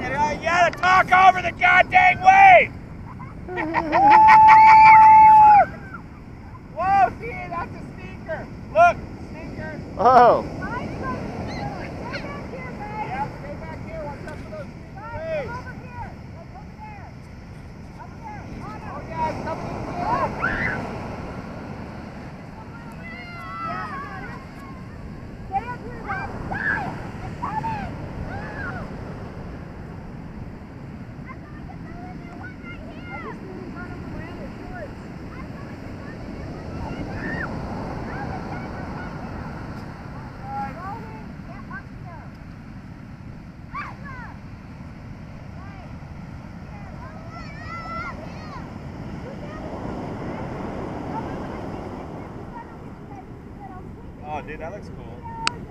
gotta talk over the goddamn wave! Whoa, see, that's a sneaker. Look, sneaker. Oh. Oh, dude, that looks cool.